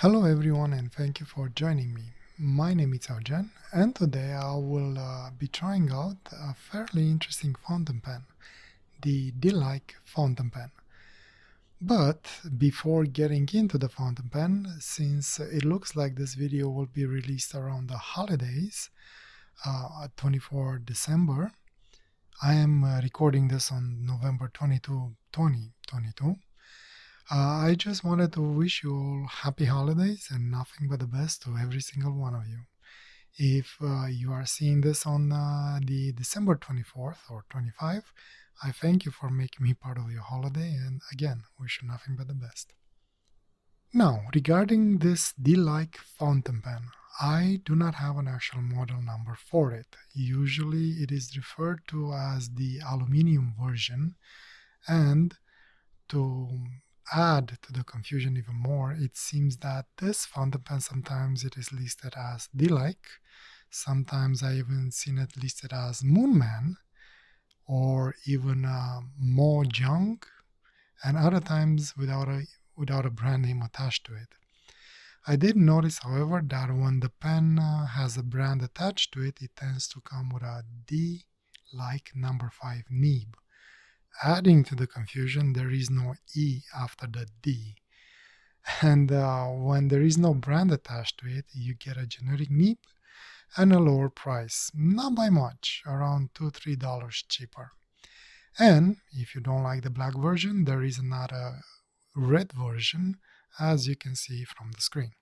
Hello everyone and thank you for joining me. My name is Eugen and today I will uh, be trying out a fairly interesting fountain pen, the DeLike fountain pen. But before getting into the fountain pen, since it looks like this video will be released around the holidays, uh, 24 December, I am uh, recording this on November 22, 2022. Uh, I just wanted to wish you all happy holidays and nothing but the best to every single one of you. If uh, you are seeing this on uh, the December 24th or 25, I thank you for making me part of your holiday and again, wish you nothing but the best. Now, regarding this DeLike fountain pen, I do not have an actual model number for it. Usually it is referred to as the aluminium version and to add to the confusion even more, it seems that this fountain pen sometimes it is listed as DeLike, sometimes I even seen it listed as Moonman or even uh, Majohn and other times without a without a brand name attached to it. I did notice, however, that when the pen uh, has a brand attached to it, it tends to come with a DeLike number 5 nib. Adding to the confusion, there is no E after the D. And uh, when there is no brand attached to it, you get a generic nib and a lower price. Not by much, around 2 $3 cheaper. And if you don't like the black version, there is another red version as you can see from the screen.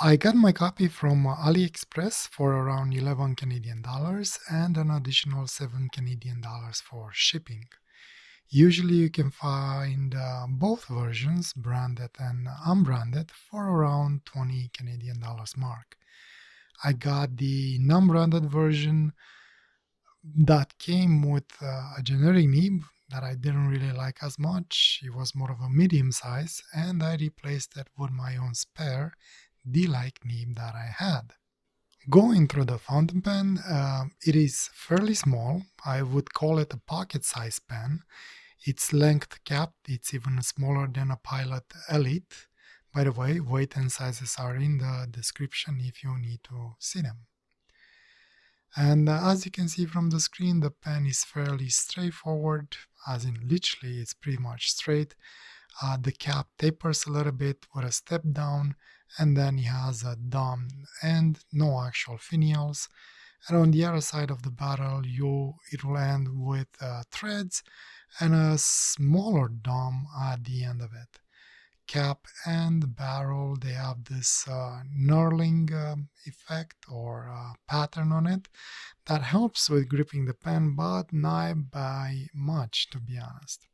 I got my copy from AliExpress for around 11 Canadian dollars and an additional 7 Canadian dollars for shipping. Usually you can find uh, both versions, branded and unbranded, for around 20 Canadian dollars mark. I got the non-branded version that came with uh, a generic nib that I didn't really like as much. It was more of a medium size, and I replaced it with my own spare DeLike nib that I had. Going through the fountain pen, uh, it is fairly small. I would call it a pocket size pen. Its length capped, it's even smaller than a Pilot Elite. By the way, weight and sizes are in the description if you need to see them. And uh, as you can see from the screen, the pen is fairly straightforward, as in literally it's pretty much straight. Uh, the cap tapers a little bit with a step down, and then he has a dome and no actual finials. And on the other side of the barrel, you it will end with uh, threads and a smaller dome at the end of it cap and barrel they have this uh, knurling uh, effect or uh, pattern on it that helps with gripping the pen but not by much to be honest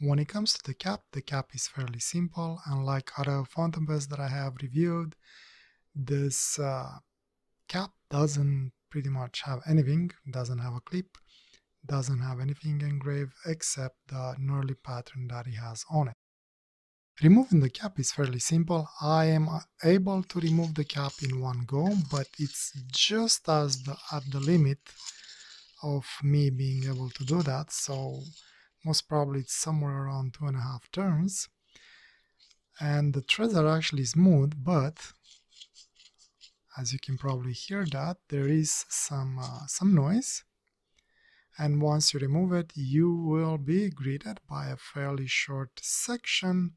when it comes to the cap the cap is fairly simple unlike other fountain pens that i have reviewed this uh, cap doesn't pretty much have anything doesn't have a clip doesn't have anything engraved except the knurly pattern that it has on it Removing the cap is fairly simple. I am able to remove the cap in one go, but it's just as the, at the limit of me being able to do that. So most probably it's somewhere around two and a half turns. And the threads are actually smooth, but as you can probably hear that, there is some, uh, some noise. And once you remove it, you will be greeted by a fairly short section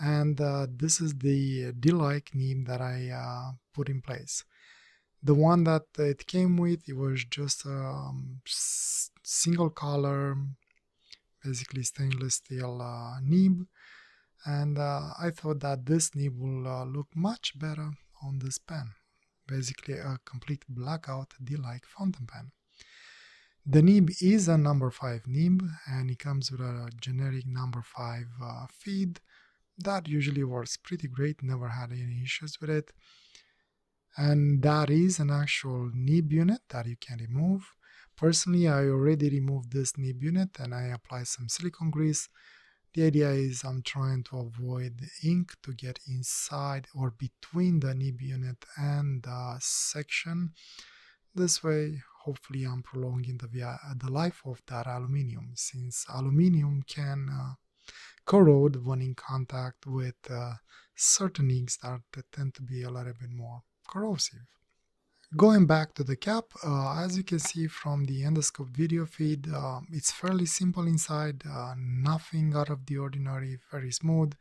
and uh, this is the DeLike nib that I uh, put in place. The one that it came with, it was just a um, single color, basically stainless steel uh, nib, and uh, I thought that this nib will uh, look much better on this pen. Basically a complete blackout DeLike fountain pen. The nib is a number 5 nib and it comes with a generic number 5 uh, feed that usually works pretty great never had any issues with it and that is an actual nib unit that you can remove personally i already removed this nib unit and i apply some silicone grease the idea is i'm trying to avoid the ink to get inside or between the nib unit and the section this way hopefully i'm prolonging the, the life of that aluminium since aluminium can uh, corrode when in contact with uh, certain inks that tend to be a little bit more corrosive. Going back to the cap, uh, as you can see from the endoscope video feed, uh, it's fairly simple inside, uh, nothing out of the ordinary, very smooth,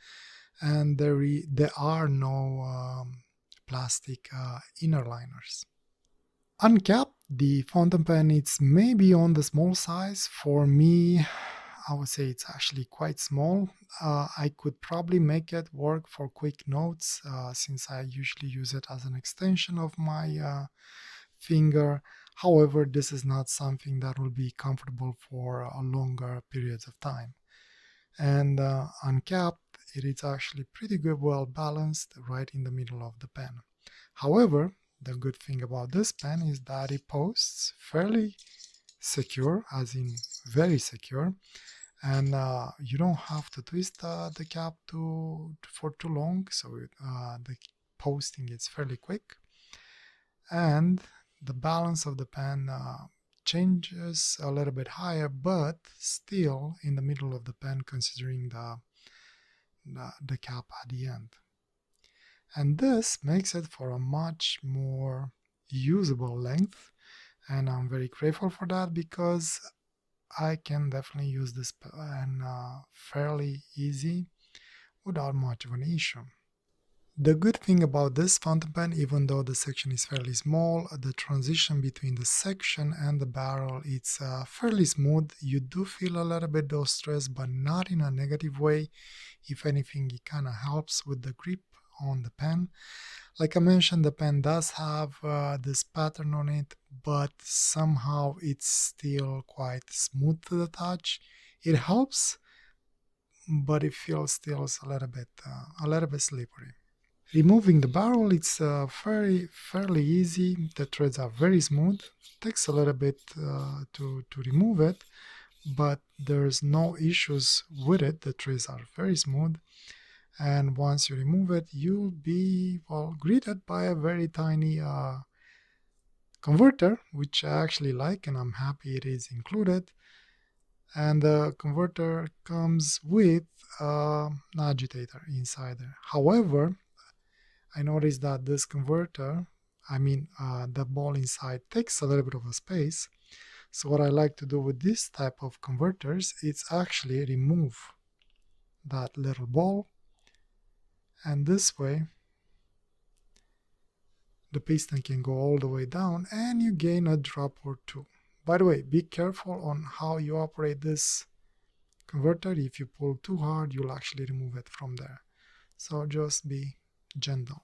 and there, there are no um, plastic uh, inner liners. Uncapped, the fountain pen it's maybe on the small size. For me, I would say it's actually quite small. Uh, I could probably make it work for quick notes uh, since I usually use it as an extension of my uh, finger. However, this is not something that will be comfortable for a longer periods of time. And uh, uncapped, it is actually pretty good, well balanced right in the middle of the pen. However, the good thing about this pen is that it posts fairly secure, as in very secure, and uh, you don't have to twist uh, the cap too, for too long, so uh, the posting is fairly quick. And the balance of the pen uh, changes a little bit higher, but still in the middle of the pen considering the, the, the cap at the end. And this makes it for a much more usable length. And I'm very grateful for that because I can definitely use this pen uh, fairly easy without much of an issue. The good thing about this fountain pen, even though the section is fairly small, the transition between the section and the barrel it's uh, fairly smooth. You do feel a little bit of stress, but not in a negative way. If anything, it kind of helps with the grip on the pen. Like I mentioned, the pen does have uh, this pattern on it, but somehow it's still quite smooth to the touch. It helps, but it feels still a little bit, uh, a little bit slippery. Removing the barrel, it's uh, very fairly easy. The threads are very smooth. It takes a little bit uh, to to remove it, but there's no issues with it. The threads are very smooth and once you remove it you'll be well greeted by a very tiny uh, converter which I actually like and I'm happy it is included. And the converter comes with uh, an agitator inside there. However I noticed that this converter I mean uh, the ball inside takes a little bit of a space. So what I like to do with this type of converters is actually remove that little ball and this way the piston can go all the way down and you gain a drop or two. By the way, be careful on how you operate this converter. If you pull too hard, you'll actually remove it from there. So just be gentle.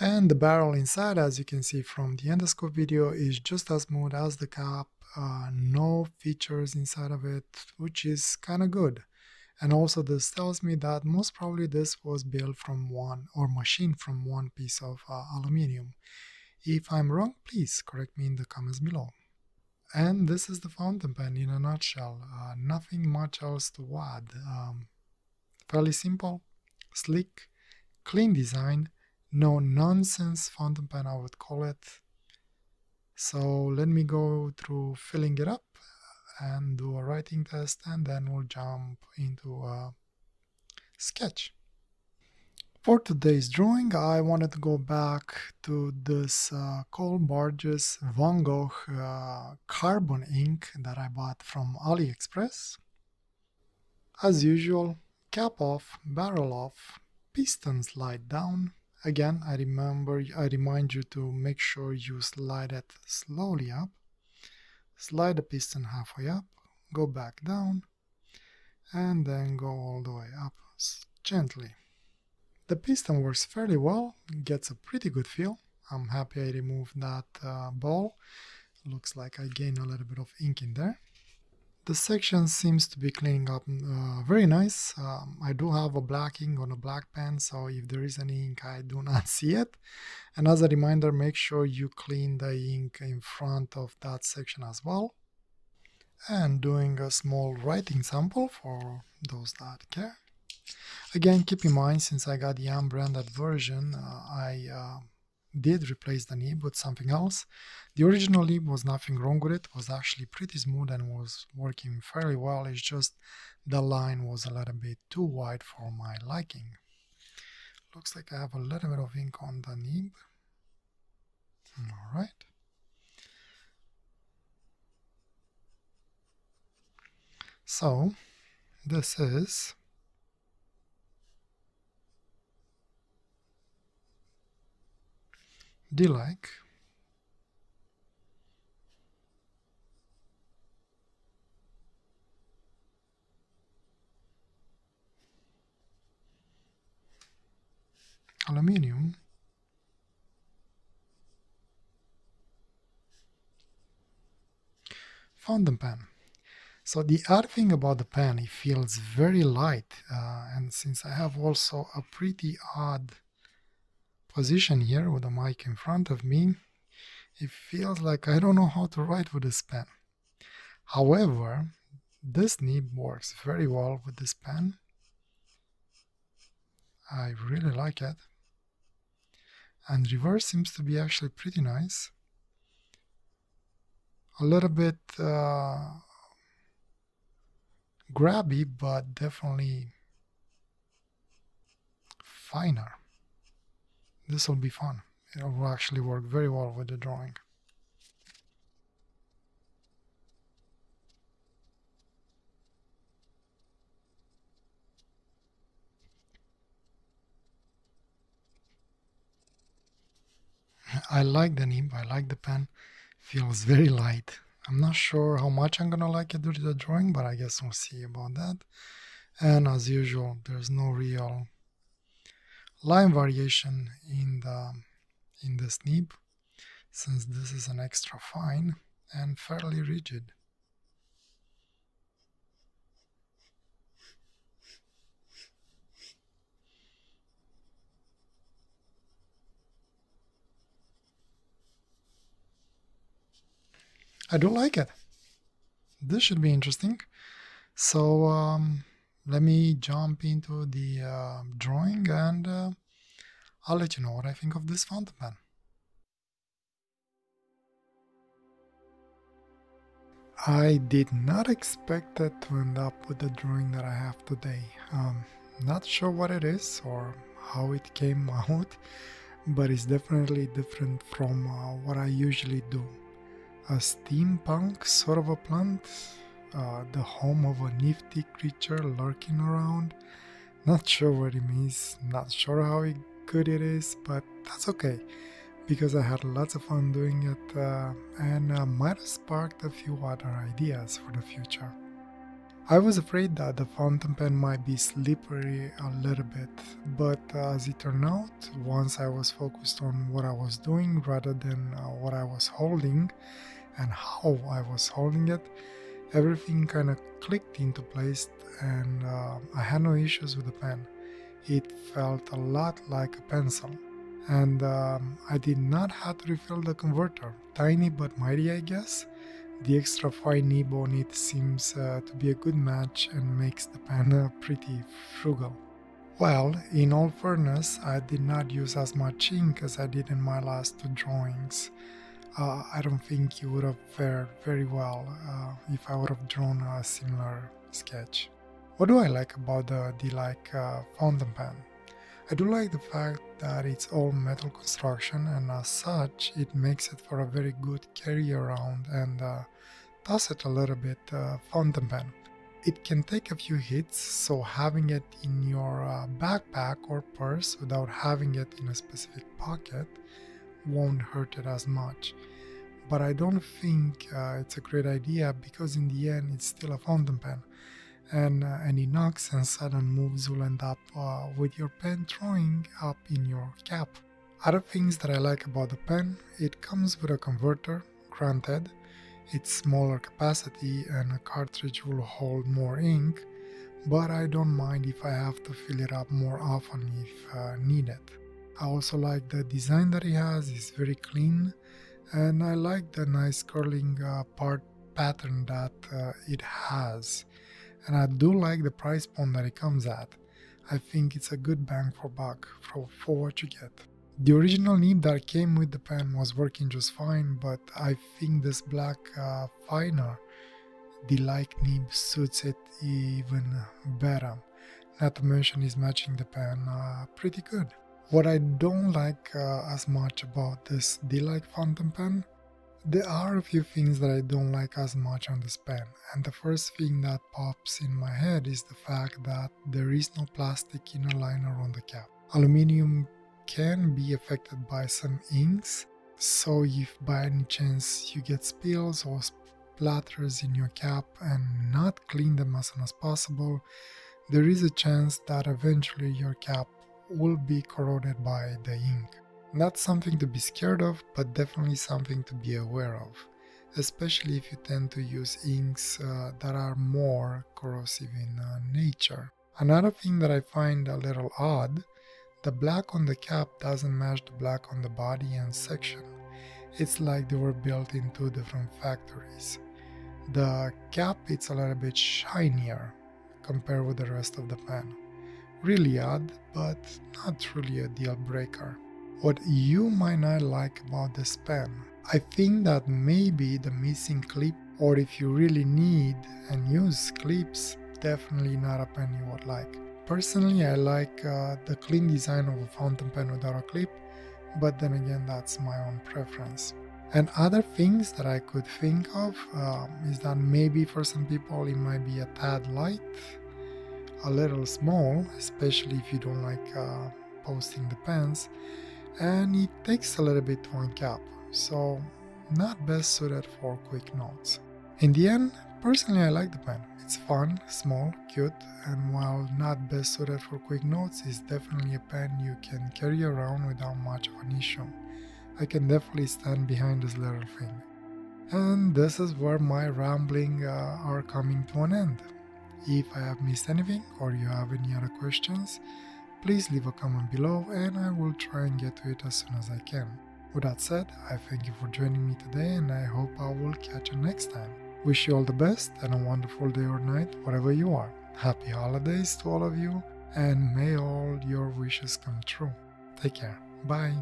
And the barrel inside, as you can see from the endoscope video, is just as smooth as the cap. Uh, no features inside of it, which is kind of good. And also this tells me that most probably this was built from one or machined from one piece of uh, aluminium. If I'm wrong, please correct me in the comments below. And this is the fountain pen in a nutshell. Uh, nothing much else to add. Um, fairly simple, slick, clean design, no nonsense fountain pen I would call it. So let me go through filling it up and do a writing test and then we'll jump into a sketch. For today's drawing I wanted to go back to this uh, Coal Barges Van Gogh uh, carbon ink that I bought from AliExpress. As usual, cap off, barrel off, piston slide down. Again, I remember I remind you to make sure you slide it slowly up slide the piston halfway up, go back down, and then go all the way up gently. The piston works fairly well, gets a pretty good feel. I'm happy I removed that uh, ball. Looks like I gained a little bit of ink in there. The section seems to be cleaning up uh, very nice. Um, I do have a black ink on a black pen, so if there is any ink, I do not see it. And as a reminder, make sure you clean the ink in front of that section as well. And doing a small writing sample for those that care. Again, keep in mind, since I got the unbranded version, uh, I uh, did replace the nib with something else. The original nib was nothing wrong with it, was actually pretty smooth and was working fairly well. It's just the line was a little bit too wide for my liking. Looks like I have a little bit of ink on the nib. Hmm, all right. So this is DeLike aluminium fountain pen so the other thing about the pen, it feels very light. Uh, and since I have also a pretty odd position here with the mic in front of me, it feels like I don't know how to write with this pen. However, this nib works very well with this pen. I really like it. And reverse seems to be actually pretty nice. A little bit uh, grabby, but definitely finer. This will be fun. It will actually work very well with the drawing. I like the nib, I like the pen, feels very light. I'm not sure how much I'm gonna like it during the drawing, but I guess we'll see about that. And as usual, there's no real line variation in the in this nib, since this is an extra fine and fairly rigid. I do like it. This should be interesting. So um, let me jump into the uh, drawing and uh, I'll let you know what I think of this fountain pen. I did not expect it to end up with the drawing that I have today. Um, not sure what it is or how it came out, but it's definitely different from uh, what I usually do a steampunk sort of a plant, uh, the home of a nifty creature lurking around. Not sure what it means, not sure how good it is, but that's okay because I had lots of fun doing it uh, and uh, might have sparked a few other ideas for the future. I was afraid that the fountain pen might be slippery a little bit, but uh, as it turned out, once I was focused on what I was doing rather than uh, what I was holding, and how I was holding it, everything kind of clicked into place and uh, I had no issues with the pen. It felt a lot like a pencil. And um, I did not have to refill the converter. Tiny but mighty, I guess. The extra fine nib on it seems uh, to be a good match and makes the pen uh, pretty frugal. Well, in all fairness, I did not use as much ink as I did in my last two drawings uh, I don't think you would have fared very well uh, if I would have drawn a similar sketch. What do I like about the DeLike uh, fountain pen? I do like the fact that it's all metal construction and as such it makes it for a very good carry around and uh, toss it a little bit uh, fountain pen. It can take a few hits so having it in your uh, backpack or purse without having it in a specific pocket won't hurt it as much. But I don't think uh, it's a great idea because in the end it's still a fountain pen, and uh, any knocks and sudden moves will end up uh, with your pen throwing up in your cap. Other things that I like about the pen, it comes with a converter, granted, it's smaller capacity and a cartridge will hold more ink, but I don't mind if I have to fill it up more often if uh, needed. I also like the design that it has, it's very clean and I like the nice knurling uh, part pattern that uh, it has and I do like the price point that it comes at. I think it's a good bang for buck for, for what you get. The original nib that came with the pen was working just fine, but I think this black uh, finer, the like nib suits it even better. Not to mention is matching the pen uh, pretty good. What I don't like uh, as much about this DeLike fountain pen, there are a few things that I don't like as much on this pen, and the first thing that pops in my head is the fact that there is no plastic inner liner on the cap. Aluminium can be affected by some inks, so if by any chance you get spills or splatters in your cap and not clean them as soon as possible, there is a chance that eventually your cap will be corroded by the ink. Not something to be scared of, but definitely something to be aware of, especially if you tend to use inks uh, that are more corrosive in uh, nature. Another thing that I find a little odd, the black on the cap doesn't match the black on the body and section. It's like they were built in two different factories. The cap is a little bit shinier compared with the rest of the pen. Really odd, but not really a deal breaker. What you might not like about this pen, I think that maybe the missing clip, or if you really need and use clips, definitely not a pen you would like. Personally, I like uh, the clean design of a fountain pen without a clip, but then again, that's my own preference. And other things that I could think of um, is that maybe for some people it might be a tad light, a little small, especially if you don't like uh, posting the pens, and it takes a little bit to uncap, so not best suited for quick notes. In the end, personally I like the pen. It's fun, small, cute, and while not best suited for quick notes, it's definitely a pen you can carry around without much of an issue. I can definitely stand behind this little thing. And this is where my rambling uh, are coming to an end. If I have missed anything or you have any other questions, please leave a comment below and I will try and get to it as soon as I can. With that said, I thank you for joining me today and I hope I will catch you next time. Wish you all the best and a wonderful day or night wherever you are. Happy holidays to all of you and may all your wishes come true. Take care. Bye.